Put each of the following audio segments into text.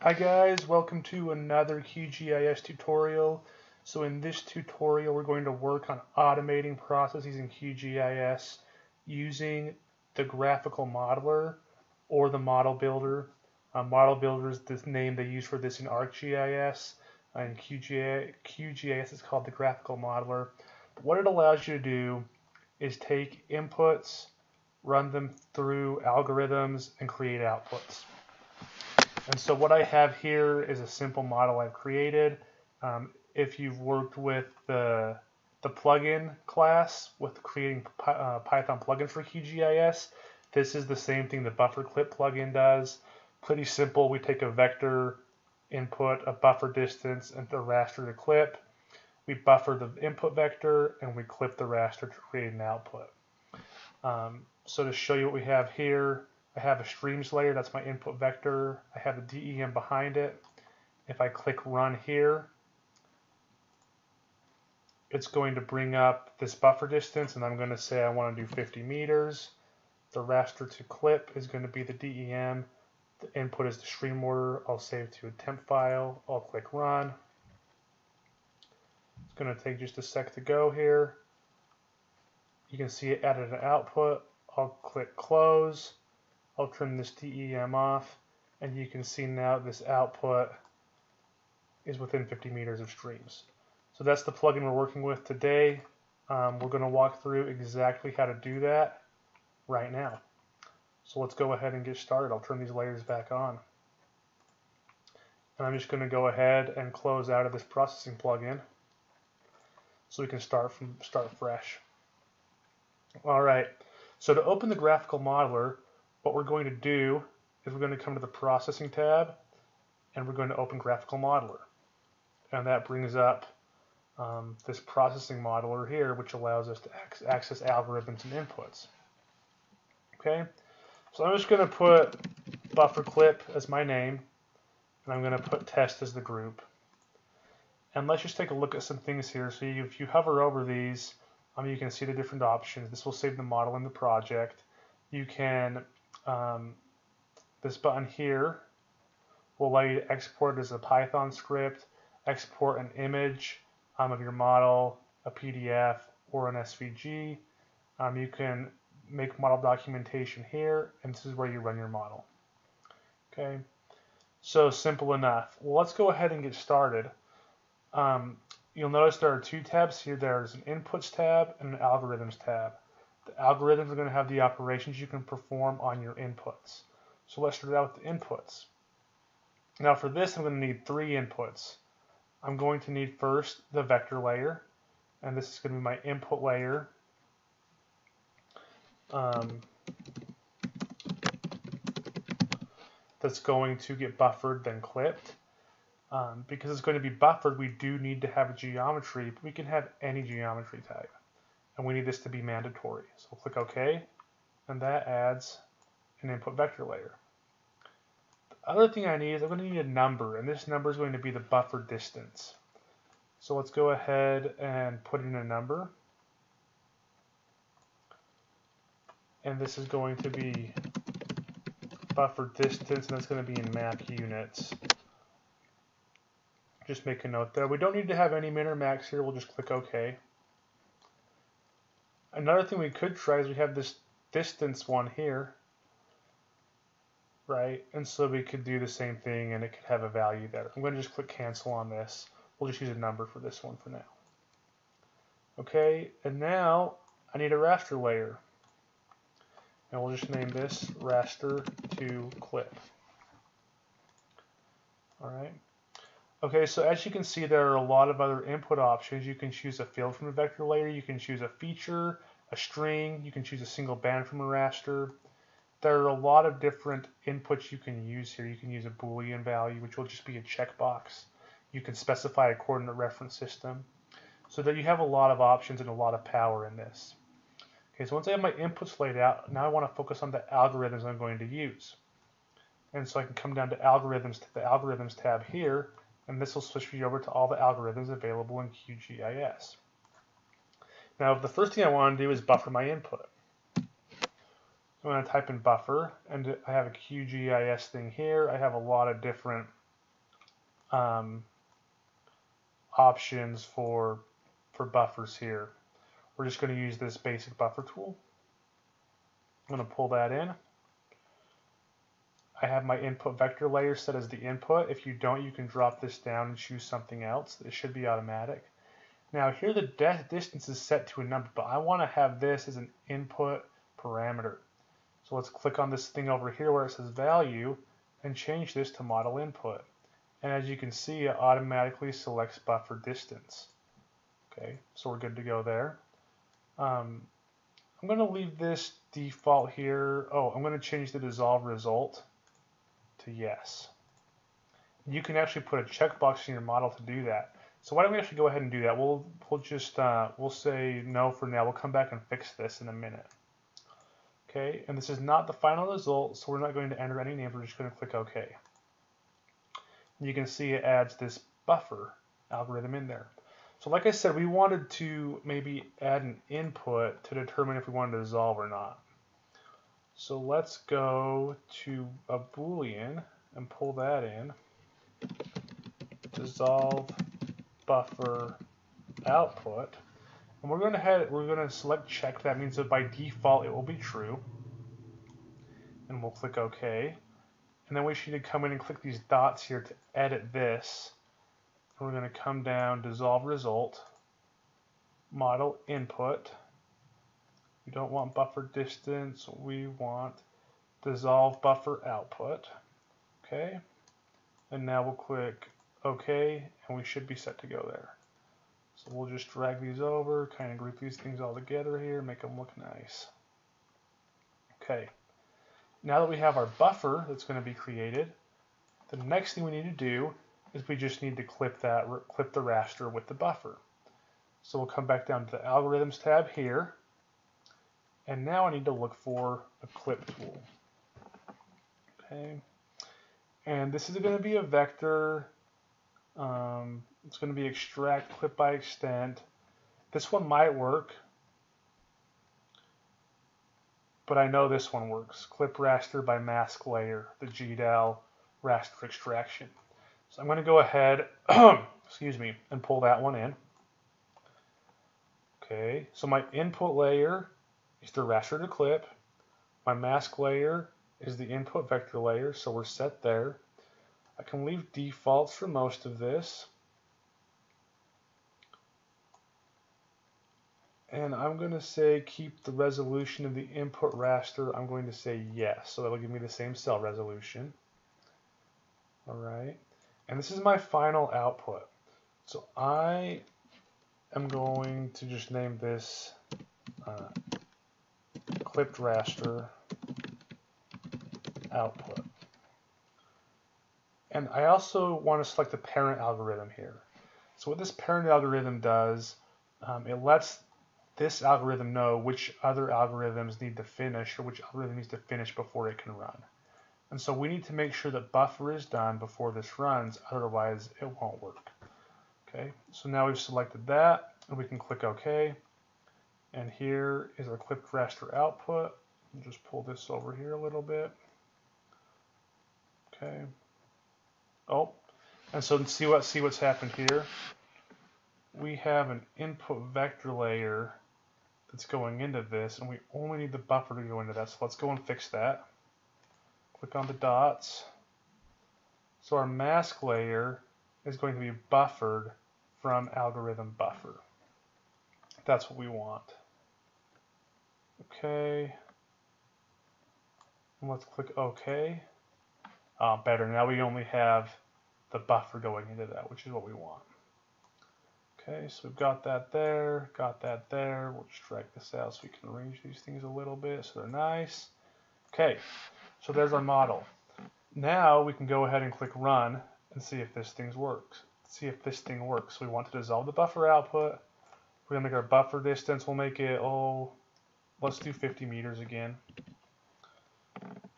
Hi guys, welcome to another QGIS tutorial. So in this tutorial we're going to work on automating processes in QGIS using the graphical modeler or the model builder. Uh, model builder is the name they use for this in ArcGIS and QGIS, QGIS is called the graphical modeler. But what it allows you to do is take inputs, run them through algorithms, and create outputs. And so what I have here is a simple model I've created. Um, if you've worked with the, the plugin class with creating uh, Python plugin for QGIS, this is the same thing the buffer clip plugin does. Pretty simple. We take a vector input, a buffer distance, and the raster to clip. We buffer the input vector and we clip the raster to create an output. Um, so to show you what we have here, I have a streams layer, that's my input vector. I have a DEM behind it. If I click run here, it's going to bring up this buffer distance and I'm going to say I want to do 50 meters. The raster to clip is going to be the DEM. The input is the stream order. I'll save to a temp file. I'll click run. It's going to take just a sec to go here. You can see it added an output. I'll click close. I'll trim this DEM off and you can see now this output is within 50 meters of streams. So that's the plugin we're working with today. Um, we're going to walk through exactly how to do that right now. So let's go ahead and get started. I'll turn these layers back on. And I'm just going to go ahead and close out of this processing plugin so we can start from start fresh. All right. So to open the graphical modeler, what we're going to do is we're going to come to the Processing tab, and we're going to open Graphical Modeler. And that brings up um, this Processing Modeler here, which allows us to access algorithms and inputs. Okay, so I'm just going to put buffer clip as my name, and I'm going to put test as the group. And let's just take a look at some things here. So if you hover over these, um, you can see the different options. This will save the model in the project. You can um, this button here will allow you to export as a Python script, export an image um, of your model, a PDF, or an SVG. Um, you can make model documentation here, and this is where you run your model. Okay, so simple enough. Well, let's go ahead and get started. Um, you'll notice there are two tabs here. There's an Inputs tab and an Algorithms tab. The algorithms are going to have the operations you can perform on your inputs. So let's start out with the inputs. Now for this, I'm going to need three inputs. I'm going to need first the vector layer, and this is going to be my input layer. Um, that's going to get buffered, then clipped. Um, because it's going to be buffered, we do need to have a geometry, but we can have any geometry type and we need this to be mandatory. So we'll click OK, and that adds an input vector layer. The other thing I need is I'm going to need a number, and this number is going to be the buffer distance. So let's go ahead and put in a number. And this is going to be buffer distance, and that's going to be in map units. Just make a note there. We don't need to have any min or max here. We'll just click OK. Another thing we could try is we have this distance one here, right? And so we could do the same thing and it could have a value there. I'm going to just click cancel on this. We'll just use a number for this one for now. Okay, and now I need a raster layer. And we'll just name this raster to clip. All right. Okay, so as you can see, there are a lot of other input options. You can choose a field from a vector layer. You can choose a feature, a string. You can choose a single band from a raster. There are a lot of different inputs you can use here. You can use a Boolean value, which will just be a checkbox. You can specify a coordinate reference system. So that you have a lot of options and a lot of power in this. Okay, so once I have my inputs laid out, now I want to focus on the algorithms I'm going to use. And so I can come down to algorithms to the algorithms tab here and this will switch me over to all the algorithms available in QGIS. Now, the first thing I want to do is buffer my input. So I'm going to type in buffer, and I have a QGIS thing here. I have a lot of different um, options for for buffers here. We're just going to use this basic buffer tool. I'm going to pull that in. I have my input vector layer set as the input. If you don't, you can drop this down and choose something else. It should be automatic. Now here the death distance is set to a number, but I want to have this as an input parameter. So let's click on this thing over here where it says value and change this to model input. And as you can see, it automatically selects buffer distance. Okay, so we're good to go there. Um, I'm going to leave this default here. Oh, I'm going to change the dissolve result to yes. You can actually put a checkbox in your model to do that. So why don't we actually go ahead and do that? We'll we'll just uh, we'll say no for now. We'll come back and fix this in a minute. Okay, and this is not the final result, so we're not going to enter any names. We're just going to click OK. You can see it adds this buffer algorithm in there. So like I said, we wanted to maybe add an input to determine if we wanted to dissolve or not. So let's go to a boolean and pull that in. Dissolve buffer output. And we're going to head we're going to select check. That means that by default it will be true. And we'll click OK. And then we should come in and click these dots here to edit this. We're going to come down, dissolve result, model input. We don't want buffer distance, we want dissolve buffer output. Okay, and now we'll click OK, and we should be set to go there. So we'll just drag these over, kind of group these things all together here, make them look nice. Okay, now that we have our buffer that's going to be created, the next thing we need to do is we just need to clip that clip the raster with the buffer. So we'll come back down to the algorithms tab here and now I need to look for a clip tool. Okay. And this is going to be a vector. Um, it's going to be extract clip by extent. This one might work. But I know this one works. Clip raster by mask layer, the GDAL raster extraction. So I'm going to go ahead, excuse me, and pull that one in. Okay, so my input layer is the raster to clip. My mask layer is the input vector layer, so we're set there. I can leave defaults for most of this. And I'm going to say keep the resolution of the input raster. I'm going to say yes. So that'll give me the same cell resolution. All right. And this is my final output. So I am going to just name this uh, clipped raster output. And I also want to select the parent algorithm here. So what this parent algorithm does, um, it lets this algorithm know which other algorithms need to finish or which algorithm needs to finish before it can run. And so we need to make sure that buffer is done before this runs, otherwise it won't work. Okay, so now we've selected that and we can click OK. And here is our clipped raster output. I'll just pull this over here a little bit. Okay. Oh, and so see what see what's happened here. We have an input vector layer that's going into this, and we only need the buffer to go into that. So let's go and fix that. Click on the dots. So our mask layer is going to be buffered from algorithm buffer. That's what we want. Okay. And let's click OK. Uh, better. Now we only have the buffer going into that, which is what we want. Okay, so we've got that there, got that there. We'll just drag this out so we can arrange these things a little bit so they're nice. Okay, so there's our model. Now we can go ahead and click run and see if this thing works. See if this thing works. we want to dissolve the buffer output. We're gonna make our buffer distance. We'll make it oh Let's do 50 meters again.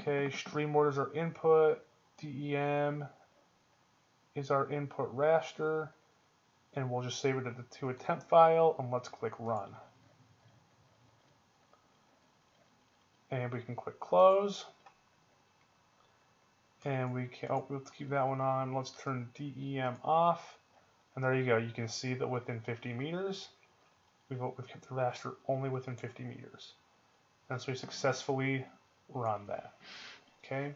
Okay, stream orders are input. DEM is our input raster. And we'll just save it to a temp file and let's click run. And we can click close. And we can, oh, keep that one on. Let's turn DEM off. And there you go. You can see that within 50 meters, we've, we've kept the raster only within 50 meters. And so we successfully run that. Okay,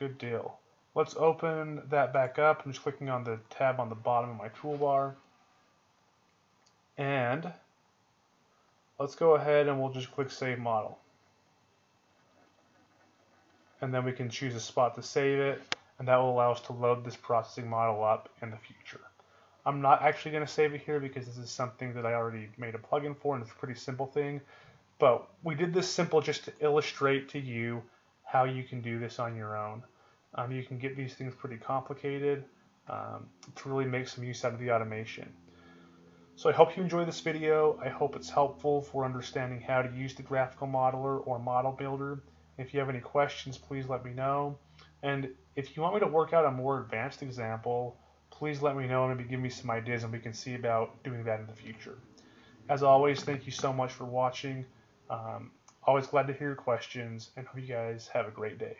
good deal. Let's open that back up. I'm just clicking on the tab on the bottom of my toolbar. And let's go ahead and we'll just click Save Model. And then we can choose a spot to save it, and that will allow us to load this processing model up in the future. I'm not actually going to save it here because this is something that I already made a plugin for, and it's a pretty simple thing. But we did this simple just to illustrate to you how you can do this on your own. Um, you can get these things pretty complicated um, to really make some use out of the automation. So I hope you enjoy this video. I hope it's helpful for understanding how to use the graphical modeler or model builder. If you have any questions, please let me know. And if you want me to work out a more advanced example, please let me know and maybe give me some ideas and we can see about doing that in the future. As always, thank you so much for watching. Um, always glad to hear your questions and hope you guys have a great day.